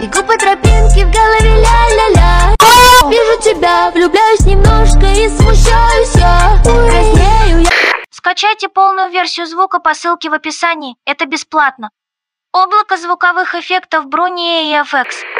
Бегу по тропинке, в голове ля-ля-ля Вижу тебя, влюбляюсь немножко и смущаюсь я Краснею я Скачайте полную версию звука по ссылке в описании. Это бесплатно. Облако звуковых эффектов Bruni FX.